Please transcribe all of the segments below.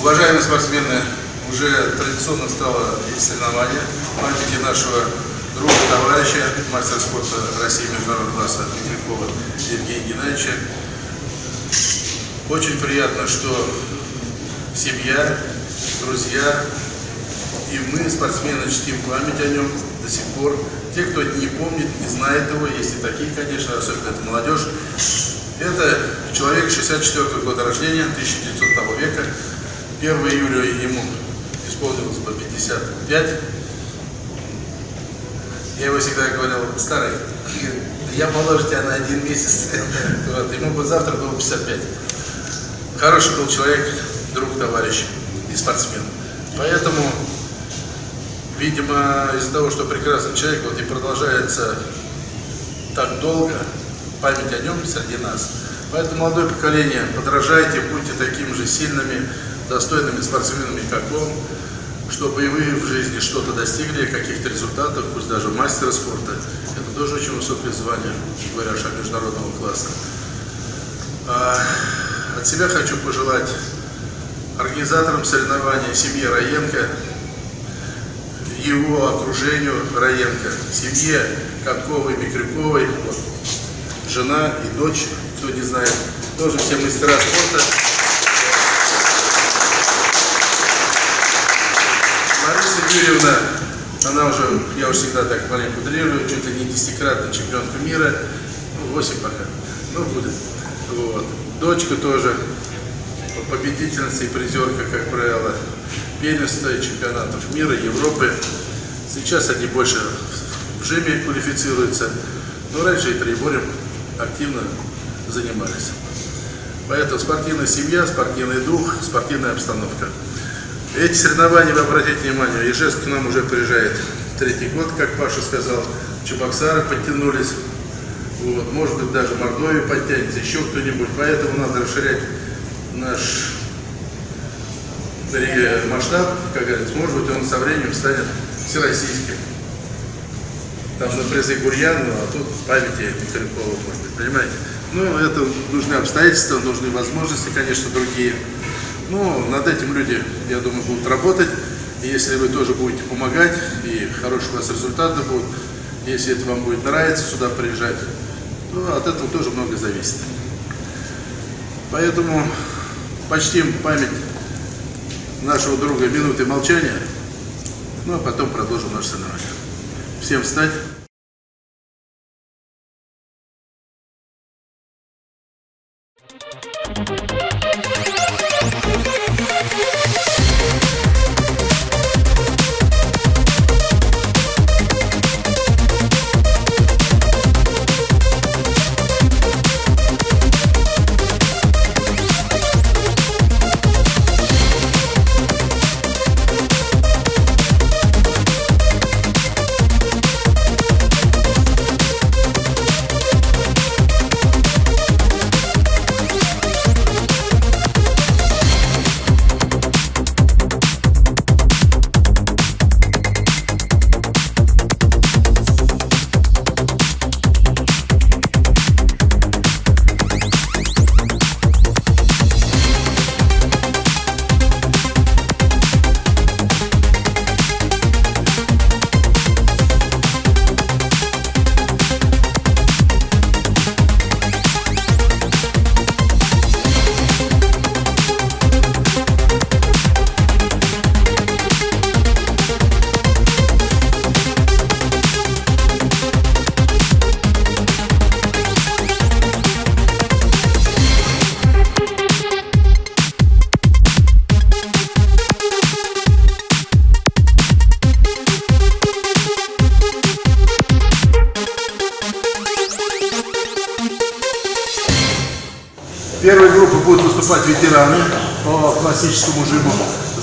Уважаемые спортсмены, уже традиционно стало соревнование в памяти нашего друга, товарища, мастера спорта России международного класса Михалькова Евгения Геннадьевича. Очень приятно, что семья, друзья и мы, спортсмены, чтим память о нем до сих пор. Те, кто не помнит, не знает его, есть и такие, конечно, особенно это молодежь. Это человек 64 -го года рождения, 1900 века. 1 июля ему исполнилось бы 55. Я его всегда говорил, старый, я моложе тебя на один месяц. Вот, ему бы завтра было 55. Хороший был человек, друг, товарищ и спортсмен. Поэтому, видимо, из-за того, что прекрасный человек вот и продолжается так долго, память о нем среди нас. Поэтому, молодое поколение, подражайте, будьте такими же сильными, достойными спортсменами, как он, чтобы и вы в жизни что-то достигли, каких-то результатов, пусть даже мастера спорта. Это тоже очень высокое звание, говоря о международного класса. А, от себя хочу пожелать организаторам соревнования семье Раенко, его окружению Раенко, семье Катковой, Микрюковой, вот, жена и дочь, кто не знает, тоже все мастера спорта. Юрьевна, она уже, я уже всегда так маленько утрирую, чуть ли не десятикратная чемпионка мира, ну, 8 пока, ну, будет. Вот. Дочка тоже победительница и призерка, как правило, первенства чемпионатов мира, Европы. Сейчас они больше в жиме квалифицируются, но раньше и триборем активно занимались. Поэтому спортивная семья, спортивный дух, спортивная обстановка. Эти соревнования, вы обратите внимание, Ижевск к нам уже приезжает третий год, как Паша сказал, Чебоксары подтянулись, вот, может быть даже Мордовия подтянется, еще кто-нибудь, поэтому надо расширять наш масштаб, как говорится, может быть он со временем станет всероссийским. Там на призы Гурьянова, а тут памяти Михалькова, может быть, понимаете? Ну, это нужны обстоятельства, нужны возможности, конечно, другие. Ну, над этим люди, я думаю, будут работать. И если вы тоже будете помогать, и хорошие у вас результаты будут, если это вам будет нравиться, сюда приезжать, то от этого тоже много зависит. Поэтому почтим память нашего друга минуты молчания, ну а потом продолжим наше соревнование. Всем встать. первой выступать ветераны по классическому жиму,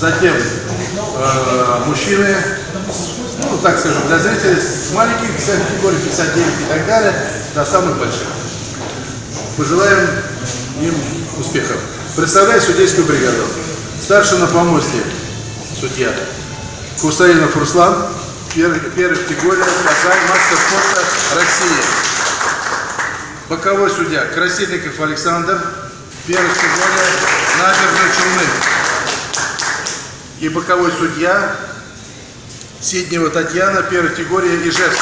затем э, мужчины, ну, так скажем, для зрителей с маленьких категорий 59 и так далее, до самых больших. Пожелаем им успехов. Представляю судейскую бригаду. Старший на помосте судья Хусаинов Руслан, первая, категория, Казань, мастер спорта России. Боковой судья Красильников Александр, первый сегодня набережной Челны. и боковой судья Сиднева Татьяна, первая категория Ижевск.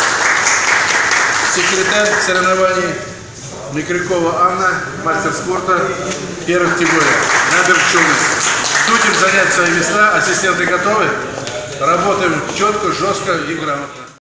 Секретарь соревнований Микрякова Анна, мастер спорта, первая категория, наберчуны. Будем занять свои места, ассистенты готовы? Работаем четко, жестко и грамотно.